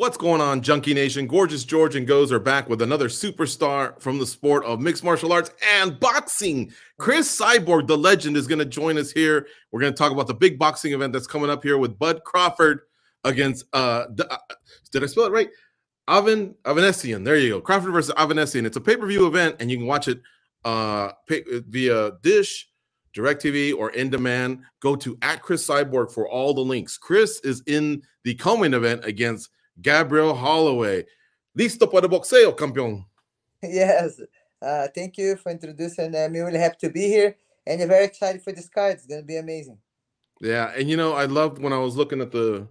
What's going on, Junkie Nation? Gorgeous George and Goze are back with another superstar from the sport of mixed martial arts and boxing. Cris Cyborg, the legend, is going to join us here. We're going to talk about the big boxing event that's coming up here with Bud Crawford against, uh, uh did I spell it right? Avan Avanesyan. There you go. Crawford versus Avanesyan. It's a pay per view event, and you can watch it uh, pay, via Dish, DirecTV, or in demand. Go to at Cris Cyborg for all the links. Cris is in the co-main event against Gabrielle Holloway. Listo para boxeo, campeón. Yes. Uh, thank you for introducing me. I'm really happy to be here and I'm very excited for this card. It's going to be amazing. Yeah, and you know, I loved when I was looking at the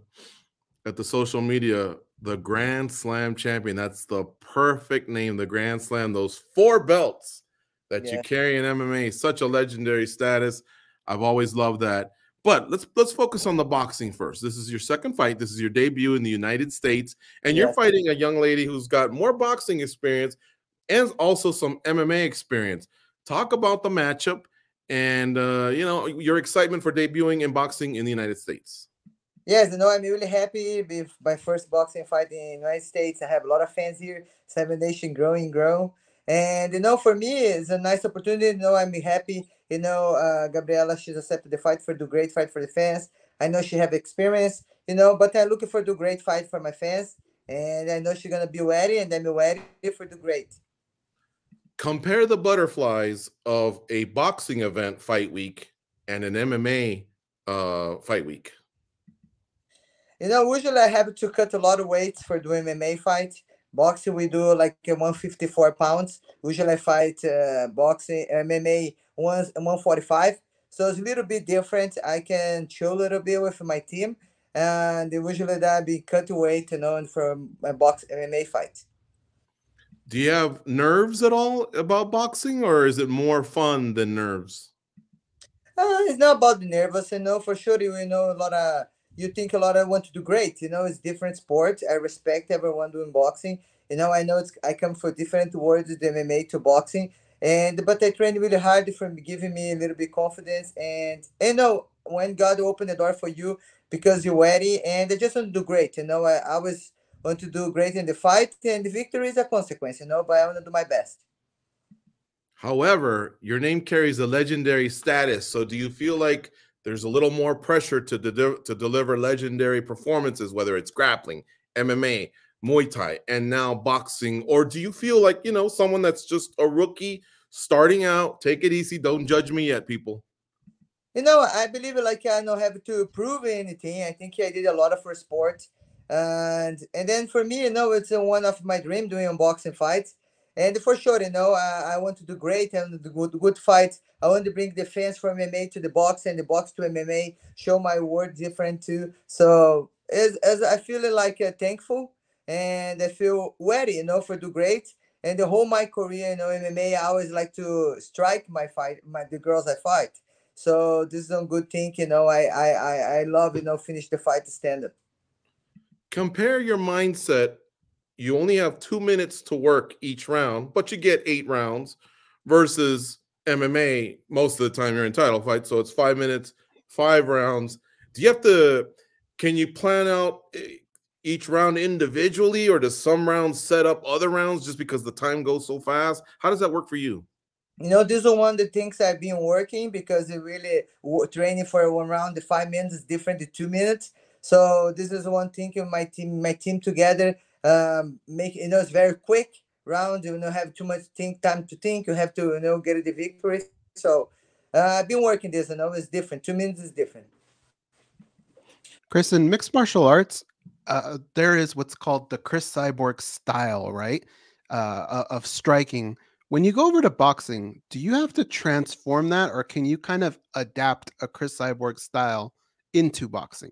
at the social media, the Grand Slam champion. That's the perfect name, the Grand Slam. Those four belts that yeah. you carry in MMA, such a legendary status. I've always loved that. But let's let's focus on the boxing first. This is your second fight. This is your debut in the United States, and you're fighting a young lady who's got more boxing experience and also some MMA experience. Talk about the matchup and uh, you know your excitement for debuting in boxing in the United States. Yes, you know I'm really happy with my first boxing fight in the United States. I have a lot of fans here. Seven Nation growing, grow, and you know for me it's a nice opportunity. You know I'm happy you know, uh, Gabriela, she's accepted the fight for the great fight for the fans. I know she have experience, you know, but I'm looking for the great fight for my fans, and I know she's gonna be ready, and I'm ready for the great. Compare the butterflies of a boxing event fight week and an MMA uh, fight week. You know, usually I have to cut a lot of weight for the MMA fight. Boxing we do like 154 pounds. Usually I fight uh, boxing MMA one 145. So it's a little bit different. I can chill a little bit with my team, and usually that be cut weight, you know, for my box MMA fight. Do you have nerves at all about boxing, or is it more fun than nerves? Uh, it's not about the nervous, you know. For sure, you know a lot of you think a lot of want to do great. You know, it's different sports. I respect everyone doing boxing. You know, I know it's I come from different worlds, the MMA to boxing and but I trained really hard for giving me a little bit confidence and you know when God opened the door for you because you're ready and I just want to do great you know I always want to do great in the fight and the victory is a consequence you know but I want to do my best however your name carries a legendary status so do you feel like there's a little more pressure to, de- to deliver legendary performances whether it's grappling MMA Muay Thai and now boxing? Or do you feel like, you know, someone that's just a rookie starting out? Take it easy. Don't judge me yet, people. You know, I believe like I don't have to prove anything. I think I did a lot of for sport. And and then for me, you know, it's uh, one of my dream doing unboxing fights. And for sure, you know, I, I want to do great and do good, good fights. I want to bring the fans from MMA to the box and the box to MMA, show my word different too. So as, as I feel like uh, thankful and I feel ready, you know, for do great. And the whole my career, you know, MMA, I always like to strike my fight, my the girls I fight. So this is a good thing, you know. I I I, I love, you know, finish the fight stand up. Compare your mindset. You only have two minutes to work each round, but you get eight rounds versus MMA. Most of the time, you're in title fight, so it's five minutes, five rounds. Do you have to? Can you plan out? Each round individually, or does some rounds set up other rounds just because the time goes so fast? How does that work for you? You know, this is one of the things I've been working because it really training for one round, the five minutes is different, the two minutes. So this is one thing my team, my team together, um, make you know it's very quick round. You don't have too much think time to think. You have to you know get the victory. So uh, I've been working this. You know, it's different. Two minutes is different. Cris, in mixed martial arts, uh, there is what's called the Cris Cyborg style, right? Uh, of striking. When you go over to boxing, do you have to transform that, or can you kind of adapt a Cris Cyborg style into boxing?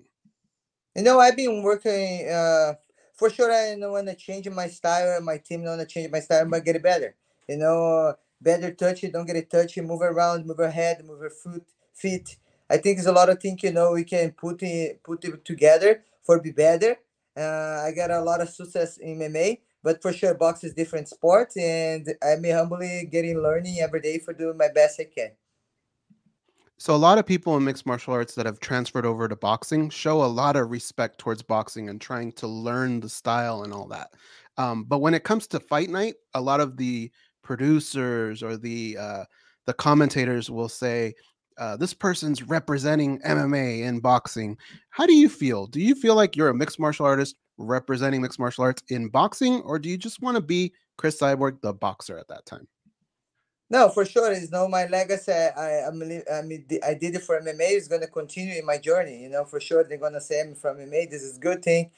You know, I've been working uh, for sure. I know when I change my style, and my team know to change my style, but get better. You know, better touch it, don't get it touchy, move around, move your head, move your foot, feet. I think there's a lot of things you know we can put it put it together for be better. Uh, I got a lot of success in MMA, but for sure, box is different sport, and I'm humbly getting learning every day for doing my best I can. So a lot of people in mixed martial arts that have transferred over to boxing show a lot of respect towards boxing and trying to learn the style and all that. Um, but when it comes to fight night, a lot of the producers or the uh, the commentators will say uh, this person's representing MMA in boxing. How do you feel? Do you feel like you're a mixed martial artist representing mixed martial arts in boxing, or do you just want to be Cris Cyborg, the boxer, at that time? No, for sure. It's no my legacy. I I, mean, I mean I did it for MMA. It's gonna continue in my journey. You know, for sure they're gonna say I'm from MMA. This is a good thing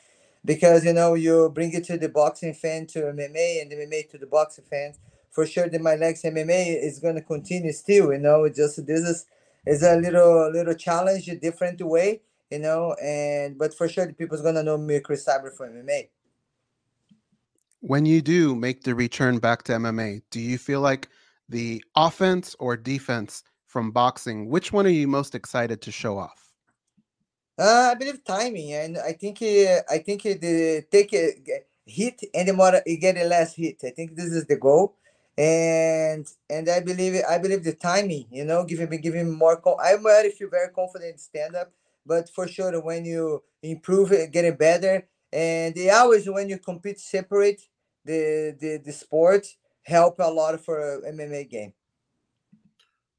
because you know you bring it to the boxing fan to MMA and MMA to the boxing fans. For sure, that my legacy MMA is gonna continue still. You know, just this is is a little little challenge, a different way. You know, and but for sure the people's gonna know me, Cris Cyborg from MMA. When you do make the return back to MMA, do you feel like the offense or defense from boxing, which one are you most excited to show off? Uh, I believe timing, and I think uh, I think uh, the take a hit and the more you get a less hit. I think this is the goal, and and I believe I believe the timing. You know, giving me giving more. I'm already feel very confident in stand up, but for sure when you improve it, getting better, and the always when you compete separate the the the sport help a lot for MMA game.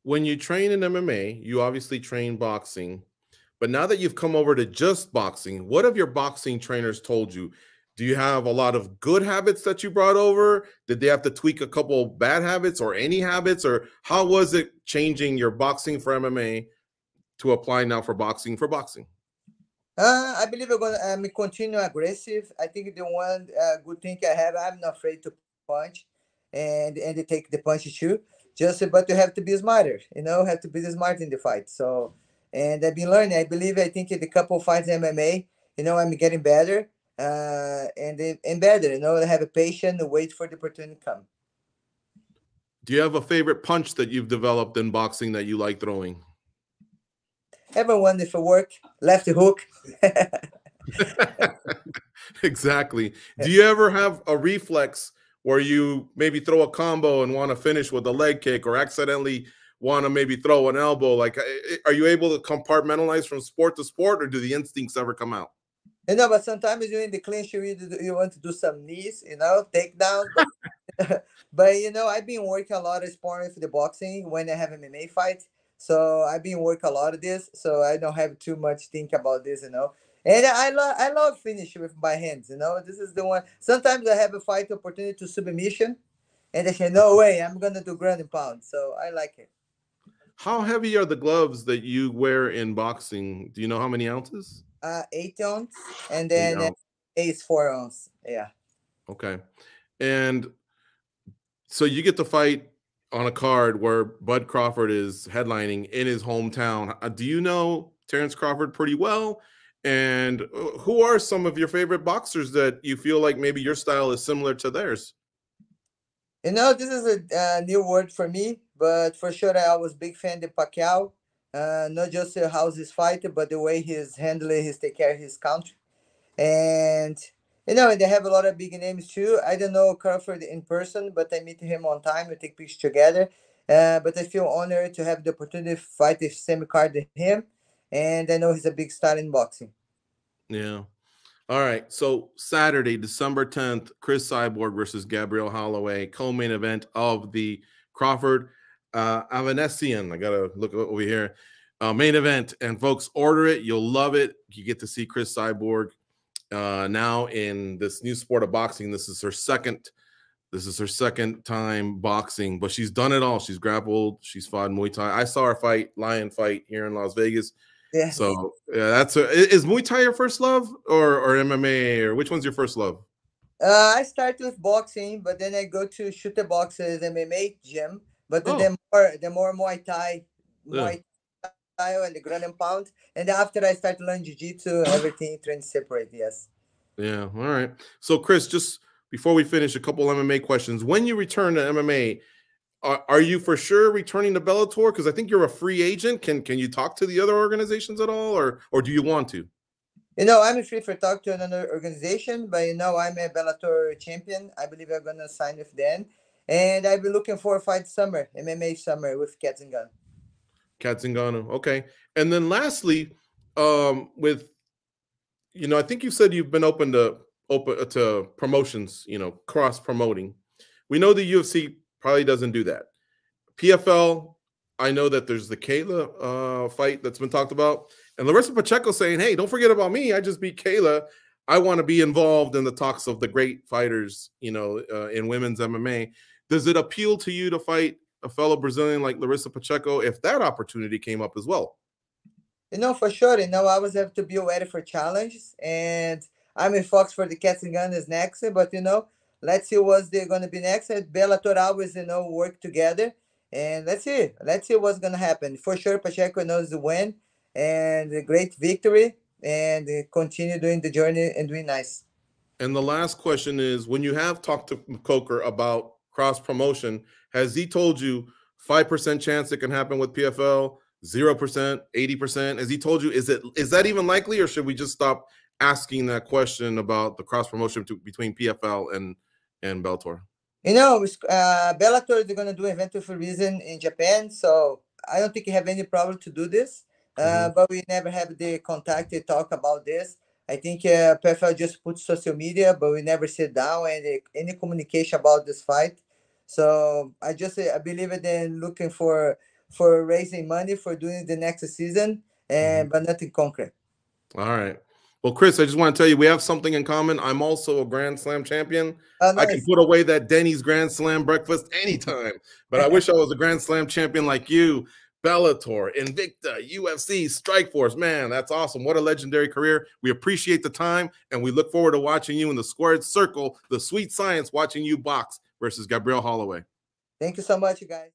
When you train in MMA, you obviously train boxing, but now that you've come over to just boxing, what have your boxing trainers told you? Do you have a lot of good habits that you brought over? Did they have to tweak a couple bad habits or any habits? Or how was it changing your boxing for MMA to apply now for boxing for boxing? Uh, I believe I'm gonna um, continue aggressive. I think the one uh, good thing I have, I'm not afraid to punch and and they take the punch too. Just but you have to be smarter, you know, have to be smart in the fight. So and I've been learning. I believe I think in the couple fights MMA, you know, I'm getting better uh, and and better. You know, I have a patient, to wait for the opportunity to come. Do you have a favorite punch that you've developed in boxing that you like throwing? Everyone, if it work, left hook. exactly. Do you ever have a reflex where you maybe throw a combo and want to finish with a leg kick or accidentally want to maybe throw an elbow like are you able to compartmentalize from sport to sport or do the instincts ever come out? You know but sometimes you're in the clinch you, you want to do some knees you know takedown but, but you know i've been working a lot of sparring for the boxing when i have mma fight so i've been working a lot of this so i don't have too much think about this you know and I love I love finishing with my hands. You know, this is the one. Sometimes I have a fight opportunity to submission, and they say, "No way, I'm gonna do ground and pound." So I like it. How heavy are the gloves that you wear in boxing? Do you know how many ounces? Uh, eight ounce, and then eight, ounce. eight four ounce. Yeah. Okay, and so you get to fight on a card where Bud Crawford is headlining in his hometown. Uh, do you know Terrence Crawford pretty well? And uh, who are some of your favorite boxers that you feel like maybe your style is similar to theirs? You know, this is a new word for me, but for sure I was big fan of Pacquiao. Uh, not just how he's fighting, but the way he's handling, he's take care of his country. And you know, they have a lot of big names too. I don't know Crawford in person, but I meet him on time. We take pictures together. Uh, but I feel honored to have the opportunity to fight the same card with him and I know he's a big star in boxing. Yeah. All right. So Saturday, December 10th, Cris Cyborg versus Gabrielle Holloway, co-main event of the Crawford uh Avanesyan. I gotta look over here. Uh, main event. And folks, order it. You'll love it. You get to see Cris Cyborg uh now in this new sport of boxing. This is her second. This is her second time boxing, but she's done it all. She's grappled, she's fought Muay Thai. I saw her fight, lion fight here in Las Vegas. Yeah. So yeah, that's a, is Muay Thai your first love or or MMA or which one's your first love? Uh, I started with boxing, but then I go to Chute Boxe, MMA gym. But oh. the more the more Muay Thai, Muay yeah. Thai and the ground and pound, and after I started learning jiu-jitsu, everything trained separate. Yes. Yeah. All right. So Cris, just before we finish, a couple MMA questions. When you return to MMA, are, are you for sure returning to Bellator? Because I think you're a free agent. Can can you talk to the other organizations at all, or or do you want to? You know, I'm free for talk to another organization, but you know, I'm a Bellator champion. I believe I'm gonna sign with them, and I've been looking for a fight summer, MMA summer with Cat Zingano. Cat Zingano. Okay. And then lastly, um, with you know, I think you said you've been open to open to promotions, you know, cross promoting. We know the UFC probably doesn't do that. PFL, I know that there's the Kayla uh, fight that's been talked about, and Larissa Pacheco saying, "Hey, don't forget about me. I just beat Kayla. I want to be involved in the talks of the great fighters, you know, uh, in women's MMA." Does it appeal to you to fight a fellow Brazilian like Larissa Pacheco if that opportunity came up as well? You know, for sure. You know, I always have to be ready for challenges, and I'm in Fox for the Cat Zingano's next. But you know, let's see what's they're gonna be next. And Bellator always, you know, work together, and let's see, let's see what's gonna happen. For sure, Pacheco knows the win and a great victory, and continue doing the journey and doing nice. And the last question is: When you have talked to Coker about cross promotion, has he told you five percent chance it can happen with PFL? zero percent, eighty percent? Has he told you? Is it is that even likely, or should we just stop asking that question about the cross promotion to, between PFL and and Bellator? You know, uh, Bellator is going to do event for Rizin in Japan, so I don't think you have any problem to do this. Uh, mm-hmm. But we never have the contact to talk about this. I think uh, PFL just put social media, but we never sit down and uh, any communication about this fight. So I just I believe in looking for for raising money for doing the next season, and mm-hmm. but nothing concrete. All right. Well, Cris, I just want to tell you we have something in common. I'm also a Grand Slam champion. Oh, nice. I can put away that Denny's Grand Slam breakfast anytime, but I wish I was a Grand Slam champion like you. Bellator, Invicta, UFC, Strikeforce. Man, that's awesome. What a legendary career. We appreciate the time and we look forward to watching you in the squared circle, the sweet science, watching you box versus Gabrielle Holloway. Thank you so much, you guys.